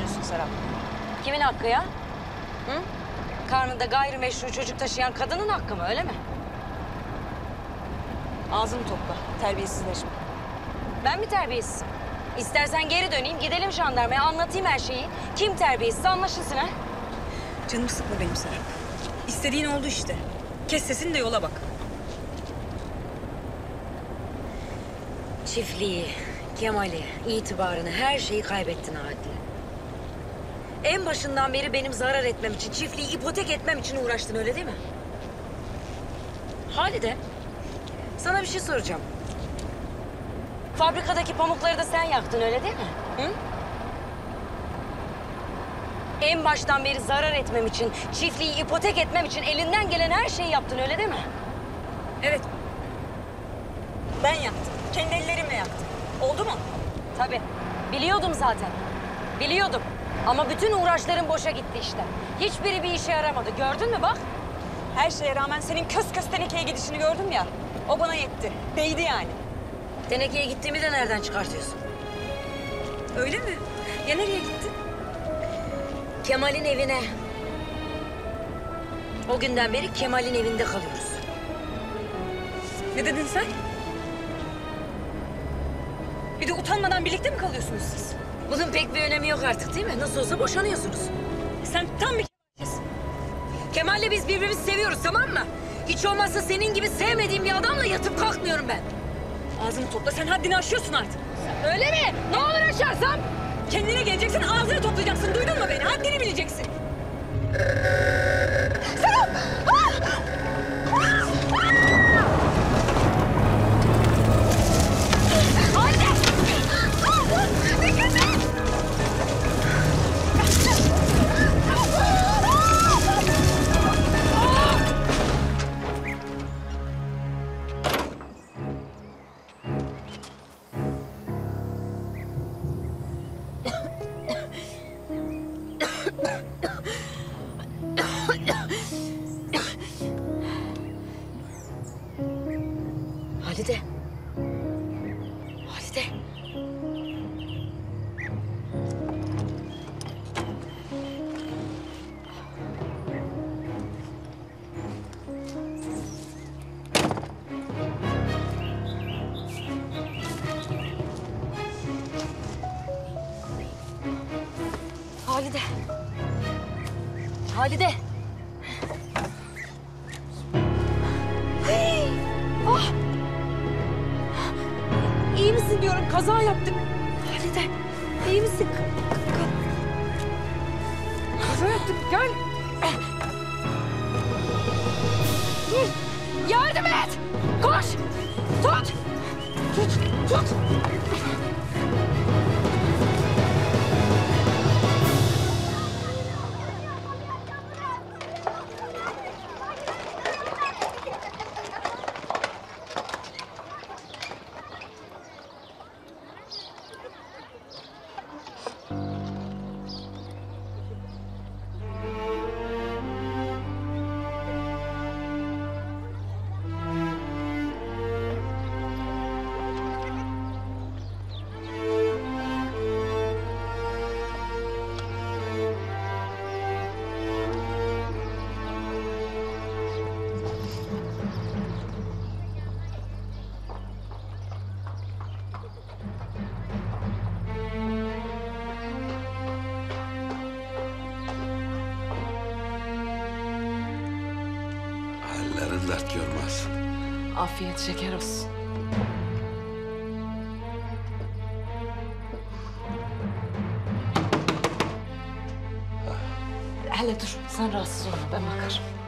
düşünüyorsun Serap? Kimin hakkı ya? Hı? Karnında gayrimeşru çocuk taşıyan kadının hakkı mı öyle mi? Ağzını topla. Terbiyesizleşme. Ben mi terbiyesizim? İstersen geri döneyim gidelim jandarmaya anlatayım her şeyi. Kim terbiyesiz anlaşılsın ha? Canımı sıkma benim Serap. İstediğin oldu işte. Kes sesini de yola bak. Çiftliği, Kemal'i, itibarını, her şeyi kaybettin Adile. En başından beri benim zarar etmem için, çiftliği ipotek etmem için uğraştın öyle değil mi? Halide, sana bir şey soracağım. Fabrikadaki pamukları da sen yaktın öyle değil mi? Hı? En baştan beri zarar etmem için, çiftliği ipotek etmem için elinden gelen her şeyi yaptın öyle değil mi? Evet. Ben yaktım. Kendi ellerimle yaktım. Oldu mu? Tabii. Biliyordum zaten. Biliyordum. Ama bütün uğraşların boşa gitti işte. Hiçbiri bir işe yaramadı. Gördün mü bak? Her şeye rağmen senin kös kös tenekeye gidişini gördüm ya. O bana yetti. Değdi yani. Tenekeye gittiğimi de nereden çıkartıyorsun? Öyle mi? Ya nereye gitti? Kemal'in evine. O günden beri Kemal'in evinde kalıyoruz. Ne dedin sen? Bir de utanmadan birlikte mi kalıyorsunuz siz? Bunun pek bir önemi yok artık değil mi? Nasıl olsa boşanıyorsunuz. Sen tam bir kesin. Kemal'le biz birbirimizi seviyoruz tamam mı? Hiç olmazsa senin gibi sevmediğim bir adamla yatıp kalkmıyorum ben. Ağzını topla. Sen haddini aşıyorsun artık. Öyle mi? Ne olur aşarsam? Kendine geleceksin, ağzını toplayacaksın. Duydun mu beni? Haddini bileceksin. Halide. Halide. Halide. Hey! Ah! İyi misin diyorum. Kaza yaptık. Halide, iyi misin? Ka- ka- kaza yaptık. Gel. Dur. Yardım et. Koş. Tut. Tut. Tut. Afiyet şeker olsun. Hele dur, sen rahatsız olma, ben bakarım.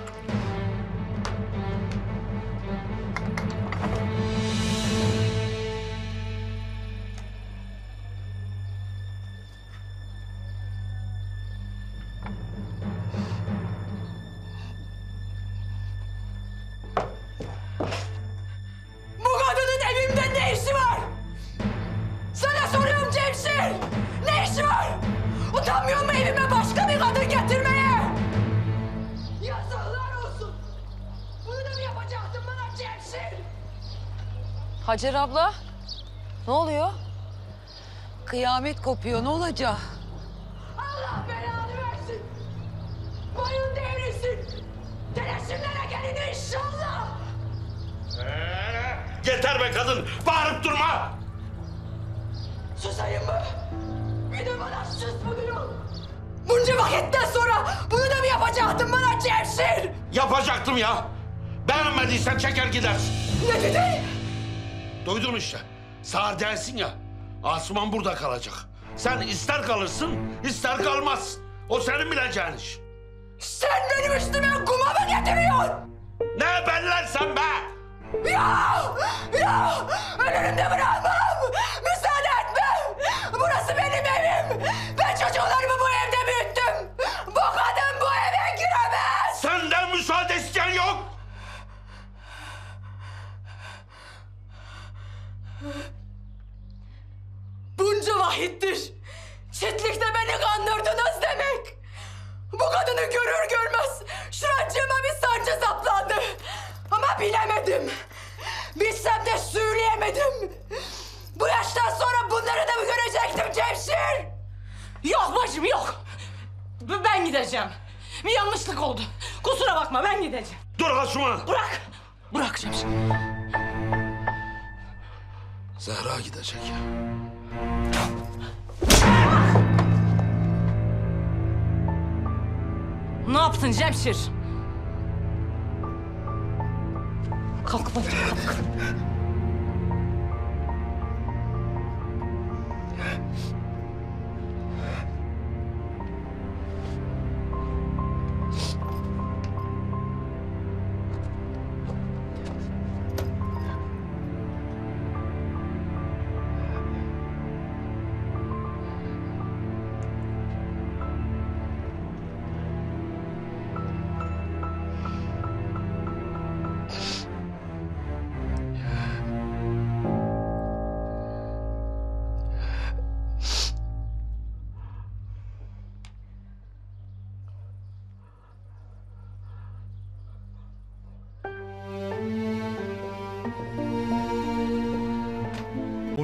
Cemşir? Hacer abla, ne oluyor? Kıyamet kopuyor ne olacak? Ah Mayın devrilsin. Telesimlere gelin inşallah. Yeter be kadın! Bağırıp durma! Susayım mı? Bir de bana sus mu? Bunca vakitten sonra bunu da mı yapacaktın bana Cemşir? Yapacaktım ya! Beğenmediysen çeker gidersin. Ne dedin? Duydun işte. Sağır değilsin ya. Asuman burada kalacak. Sen ister kalırsın, ister kalmazsın. O senin bileceğin iş. Sen benim üstüme kuma mı getiriyorsun? Ne bellersen be! Ya! Ya! Ölürüm de bırakmam! Vakittir çitlikte beni kandırdınız demek. Bu kadını görür görmez şuracığıma bir sancı saplandı. Ama bilemedim. Bilsem de söyleyemedim. Bu yaştan sonra bunları da mı görecektim Cemşir? Yok bacım yok. Ben gideceğim. Bir yanlışlık oldu. Kusura bakma ben gideceğim. Dur Asuman! Bırak. Bırak Cemşir. Zehra gidecek. Ne yaptın Cemşir? Kalk bacım kalk.